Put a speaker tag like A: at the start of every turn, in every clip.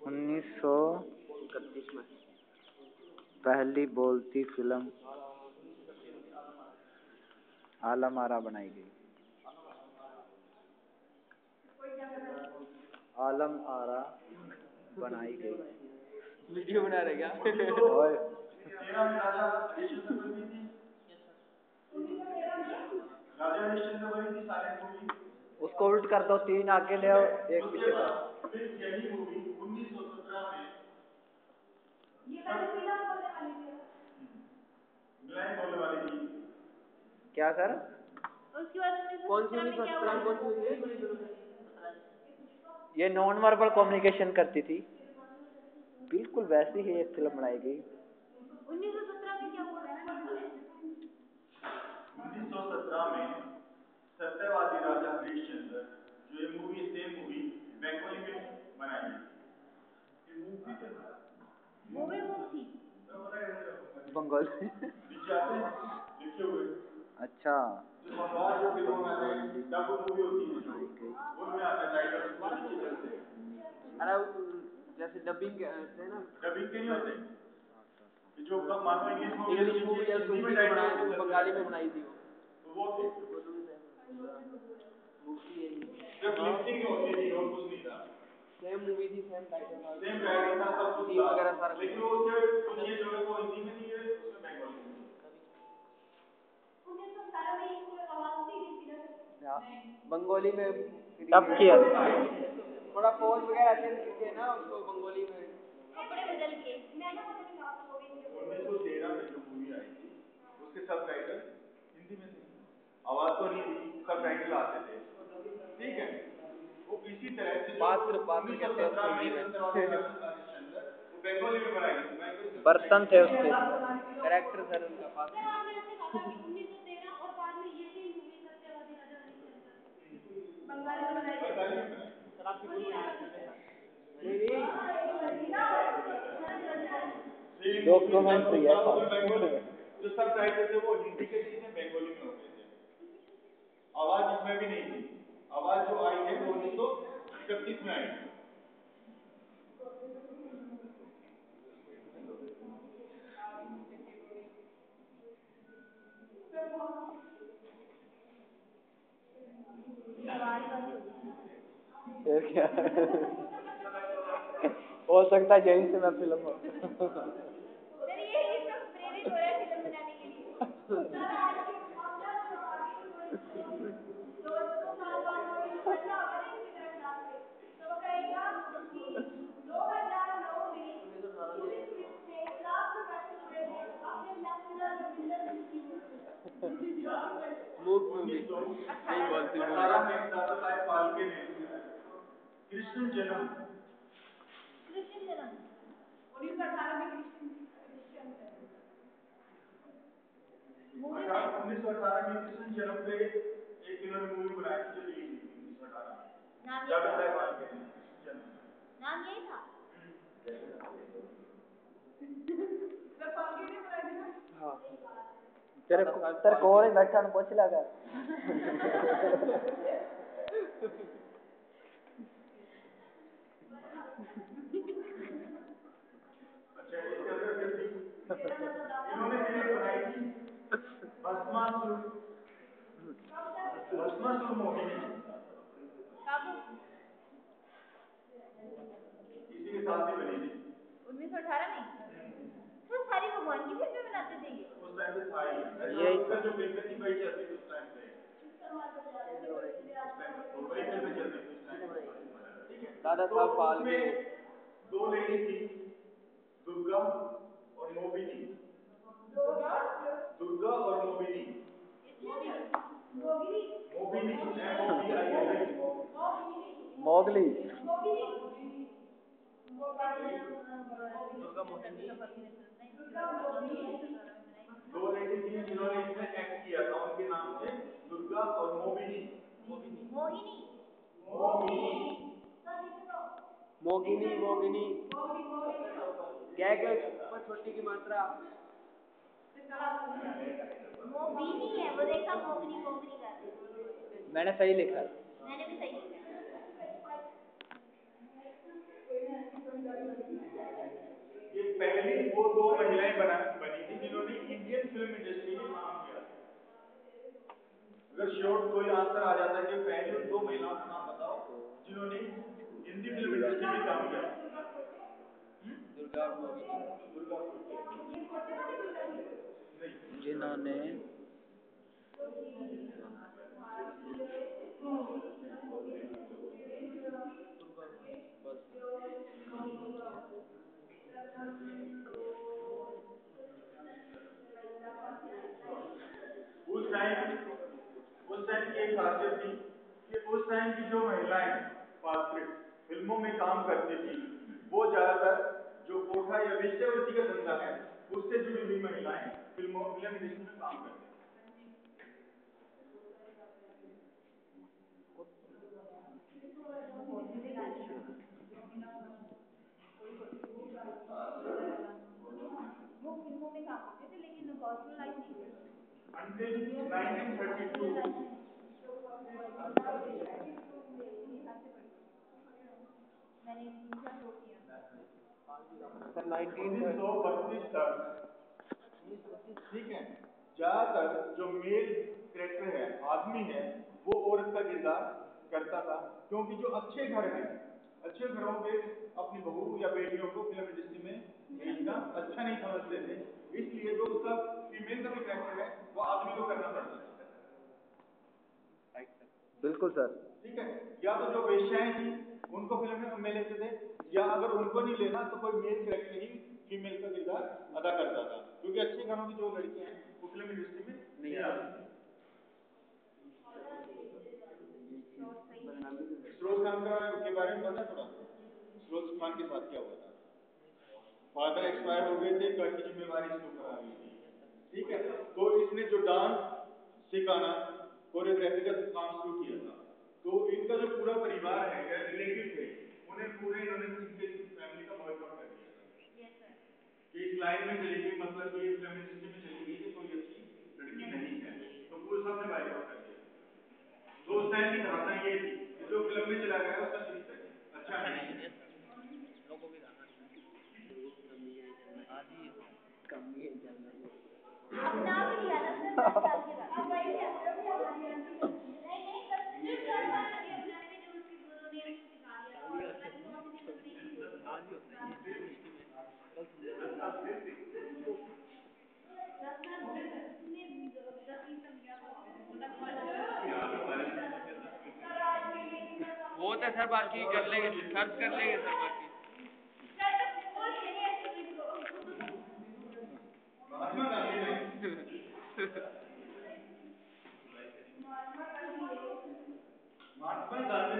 A: उन्नीस सौ
B: इकतीस में
A: पहली बोलती फ़िल्म आलम आरा बनाई गई। आलम आरा बनाई गई।
B: वीडियो बना रहे क्या?
A: ओए,
C: राजा हरिश्चंद्र बनी थी मूवी
A: उल्ट कर दो तीन आगे ले आओ एक पीछे कर
C: फिर यही मूवी 1917 में
D: ये मैंने पीला बोलने वाली थी
C: ब्लैक बोलने वाली थी।
A: क्या सर?
D: उसके बाद उन्नीस
B: कौन सी है
A: ये नॉन वर्बल कम्युनिकेशन करती थी। बिल्कुल वैसी ही एक फ़िल्म बनाई गई
D: उन्नीस सौ सत्रह में क्या हुआ
C: 1917 में सत्यवादी राजा हरिश्चंद्र जो ये मूवी सेम मूवी बंगाली में बनाई गई
D: मूवी थी
A: बंगाल
C: नीचे लिखे हुए
A: अच्छा
C: जो बंगाल जो फ़िल्मों में आते हैं डब मूवी होती है उनमें आता है टाइटल उसके नीचे चलते हैं।
B: अरे जैसे डबिंग है ना?
C: डबिंग के नहीं होते। कि जो कब मानो इंग्लिश मूवी
B: इंग्लिश मूवी या
C: हिंदी में
B: बनाई थी बंगाली में बनाई थी वो।
C: तो वो थे। सिर्फ़ लिपसिंग होती थी और कुछ नहीं था।
B: सेम मूवी थी सेम टाइटल था।
C: सेम टाइटल था सब कुछ था।
B: वगैरह सारा
C: लेकिन वो उसके कुछ ये जो है वो हिंदी में नहीं है उसमें बंगाली में
D: उन्नीस सौ अठारह इसको आवाज़ नहीं दी थी ना
B: बंगाली में
A: तब किया।
B: थोड़ा पोज वगैरह चेंज करके ना उसको बंगाली में।
D: कपड़े बदल के। मैं ना पता नहीं कहाँ पे हो गई थी
C: उन्नीस सौ तेरह में जो मूवी आई थी उसके सब टाइटल हिंदी में थे आवाज़ तो नहीं थी सब टाइटल आते थे ठीक है वो इसी तरह से
B: बात सिर्फ़ बात में कहते हैं
C: सत्रह में
B: हिंदी में।
C: सत्यवादी राजा हरिश्चंद्र वो बंगाली में बनाई थी बंगाली में
A: बर्तन थे उसके।
B: करेक्टर सर उनका पास
D: मैं आपने ऐसे था। कि उन्नीस सौ तेरह और बाद में ये सेम मूवी सत्यवादी राजा हरिश्चंद्र बंगाली में बनाई गई
C: बंगाली में बनाई सेम
A: Documentary है।
C: जो सब टाइटल थे वो हिंदी के थे बंगाली में हो गए थे। आवाज़ इसमें भी नहीं थी। आवाज़ जो आई है वो उन्नीस सौ इकतीस में
A: फिर क्या? हो सकता है यहीं से मैं फ़िल्म हो
D: मेरी ये इसका प्रेरित हो रहा है फ़िल्म बनाने के लिए
B: मूव होगी। नहीं बोलती
C: बोलती कृष्ण जन्म।
D: कृष्ण जन्म। उन्नीस सौ अठारह में कृष्ण अच्छा,
C: उन्नीस सौ अठारह में कृष्ण जन्म पे एक दिनों में मूवी बनाई थी जो ली थी उन्नीस सौ अठारह दादा साहेब फाल्के ने जन्म।
D: नाम यही था?
A: सर फाल्के ने बनाई थी ना? हाँ। ਲਗਾ
C: अच्छा इसके अंदर फिर भी इन्होंने बनाई थी भस्मासुर मोहिनी
D: काबू
C: इसी के साथ ही बनी थी
D: उन्नीस सौ अठारह में तो सारी भगवान की फ़िल्में बनाते थे ये
C: उस टाइम पे था ही
A: यही
C: उसका जो फ़िल्म थी वही चलती थी उस टाइम पे उस टाइम पे वही फ़िल्म चलती थी उस टाइम पे ठीक है
B: दादा
C: तो
B: साहब फाल्के
C: उसमें दो लेडी थी दुर्गा और मोबिनी दुर्गा और मोबिनी आई
A: मोगली।
C: दो लेडी थी जिन्होंने इसमें एक्ट किया था उनके नाम थे दुर्गा और मोहिनी?
D: मोहिनी।
B: मोगिनी मोगिनी क्या क्या? ऊपर छोटी की मात्रा।
D: मोहिनी है वो देखा मोगनी मोगनी का।
A: मैंने सही लिखा।
D: मैंने भी सही
C: ये पहली वो दो महिलाएँ बना बनी थी जिन्होंने इंडियन फ़िल्म इंडस्ट्री में काम किया। अगर शॉर्ट कोई आंसर आ जाता है कि पहली उन दो महिलाओं का नाम बताओ जिन्होंने हिंदी फ़िल्म इंडस्ट्री में काम किया
A: जिन्होंने
C: उस टाइम उस टाइम की एक खासियत थी कि उस टाइम की जो महिलाएँ पात्रित फ़िल्मों में काम करती थी। वो ज़्यादातर जो कोठा या वेश्यावृत्ति का धंधा है उससे जुड़ी हुई महिलाएँ फ़िल्मों फ़िल्म इंडस्ट्री में काम करती
D: वो फ़िल्मों में काम करते थे लेकिन पर्सनल लाइफ नहीं
C: Until 1932
D: मैंने दूसरा शो किया।
A: सर नाइनटीन
C: सौ बत्तीस तक। ठीक है ज़्यादातर जो मेल कैरेक्टर है आदमी है वो औरत का किरदार करता था क्योंकि जो अच्छे घर हैं अच्छे घरों के अपनी बहू या बेटियों को फ़िल्म इंडस्ट्री में भेजना अच्छा नहीं समझते थे इसलिए जो उसका फीमेल का भी कैरेक्टर है वो आदमी को करना पड़ता था।
A: बिल्कुल सर।
C: ठीक है या तो जो वेश्याएँ थी उनको फ़िल्म में लेते थे। या अगर उनको नहीं लेना तो कोई मेल कैरेक्टर ही फीमेल का किरदार अदा करता था। क्योंकि अच्छे घरों की जो लड़कियाँ हैं, वो फ़िल्म इंडस्ट्री में नहीं आती फिरोज खान का बारे में पता थोड़ा। फिरोज खान के साथ क्या हुआ था? फादर एक्सपायर हो गए थे की जिम्मेवारी ठीक है? तो इसने जो डांस सिखाना कोरियोग्राफी का काम शुरू किया था। तो इनका जो पूरा परिवार है या रिलेटिव थे उन्हें पूरे इन्होंने इनके फैमिली का बॉयकॉट कर दिया। था
D: यस सर
C: कि इस लाइन में चली गई मतलब कि फ़िल्म इंडस्ट्री में चली गई कि कोई अच्छी लड़की नहीं है तो पूरे सबने बॉयकॉट कर दिया। तो उस की धारणा ये थी कि जो फ़िल्म में चला गया उसका चरित्र अच्छा है।
D: अपना भी लिया था सर दस साल के बाद अब वही है नहीं नहीं बस फिर चार साल लगे अपने में जो उसकी गुरु ने उसको सिखा दिया और वैसे बहुत सी चीज़ें नहीं दस साल हो गए सर उसने दस बीस तक गया
B: तो सर बाकी कर लेंगे सर्च कर लेंगे सर बाकी
C: महात्मा गांधी ने महात्मा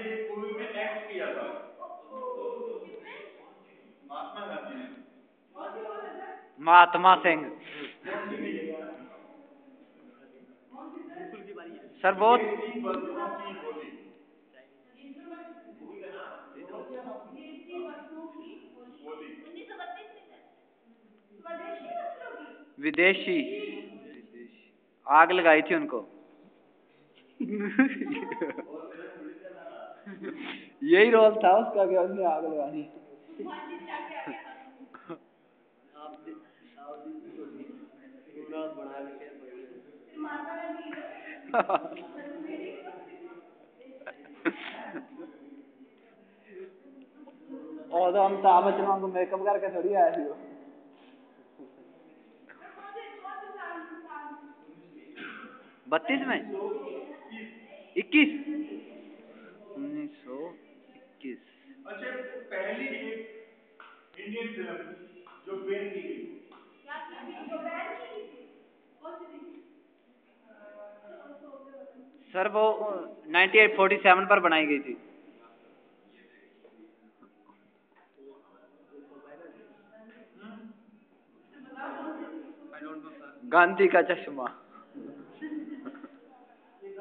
C: एक मूवी में एक्ट किया था। महात्मा गांधी ने।
A: महात्मा सिंह। सर वो
C: देसी वस्तुओं की होली होली
D: उन्नीस सौ बत्तीस में सर स्वदेशी वस्त्रों की
A: विदेशी। आग लगाई थी उनको। यही रोल था उसका कि उसने आग लगानी और तो बच्चन वांगू मेकअप करके थोड़ी आया थी। बत्तीस में? इक्कीस। उन्नीस सौ इक्कीस।
C: अच्छा पहली एक इंडियन फ़िल्म जो बैन की गई
D: क्या थी जो बैन की थी कौन सी थी।
A: सर वो 9847 पर बनाई गई थी गांधी का चश्मा।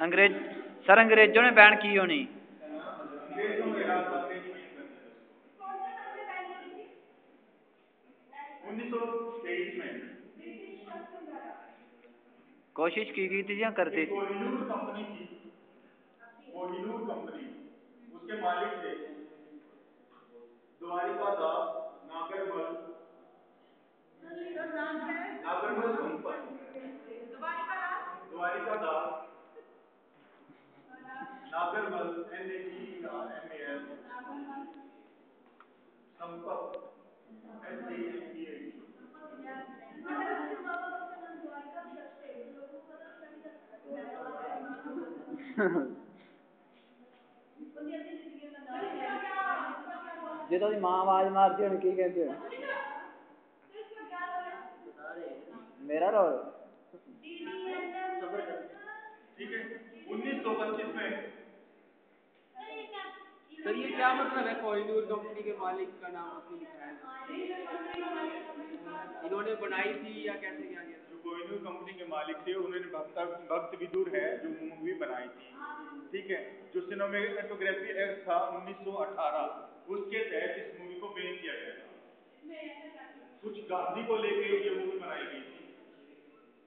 A: अंग्रेज़ सर अंग्रेज़ों ने बैन की होनी। कोशिश की गई थी या करती थी
C: कोहिनूर कंपनी थी कोहिनूर कंपनी उसके मालिक थे Dwarka Das Nagarmal Nagarmal Sampat Dwarka Das Nagarmal N A G R M A L
A: जो तो माँ आवाज़ मारती हूँ की कहते मेरा रोल
C: ठीक है उन्नीस सौ पच्चीस में
B: सर, ये क्या मतलब है? कोहिनूर कंपनी के मालिक का नाम उसमें लिखा है। इन्होंने बनाई थी या कैसे क्या किया?
C: जो कोहिनूर कंपनी के मालिक थे, उन्होंने भक्त भक्त विदुर है जो मूवी बनाई थी। ठीक है? जो सिनेमेटोग्राफी एक्ट था 1918 उसके तहत इस मूवी को बैन किया गया था। कुछ गांधी को लेके ये मूवी बनाई गई थी।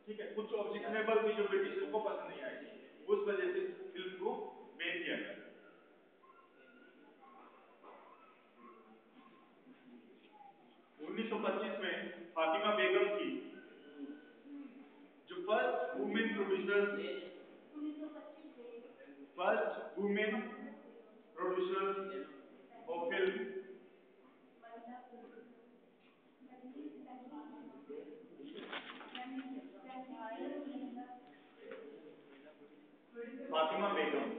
C: ठीक है? कुछ ऑब्जेक्शनेबल थी जो ब्रिटिशर्स को पसंद नहीं आई थी, उस वजह से फ़िल्म को बैन किया गया उन्नीस सौ पच्चीस में फातिमा बेगम थी जो first women producer first women producer of film Fatima Begum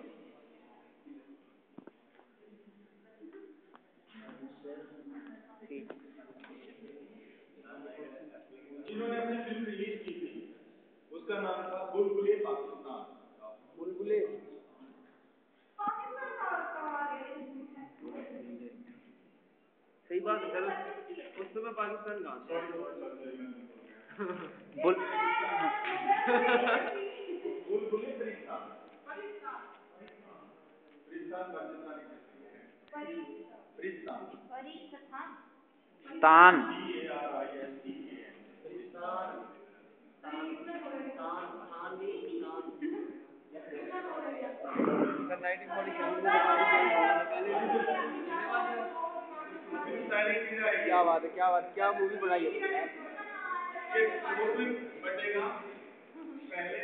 C: जिन्होंने अपनी फ़िल्म रिलीज़ की थी उसका बुलबुले पाकिस्तान।
B: बुलबुले। सही बात है सर उस समय पाकिस्तान कहाँ था?
A: बुल
C: बुलबुले फरिस्तान फरिस्तान पाकिस्तान
B: क्या बात है, क्या बात क्या मूवी बनाई है?
C: एक मूवी बनेगा पहले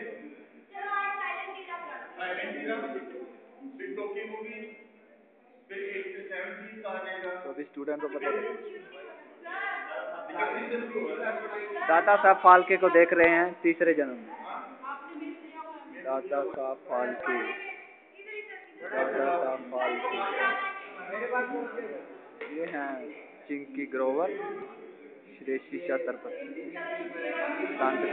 C: साइलेंट रहा फिर टोकी मूवी फिर एक से सेवनटीन का आ जाएगा
A: तो स्टूडेंट को पता दादा साहब फालके को देख रहे हैं, तीसरे जन्म में। साहब फाल्के। ये हैं चिंकी ग्रोवर श्री शीशा तरपति शांत